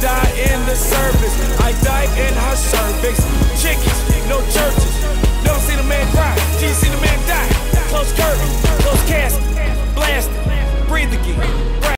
die in the service.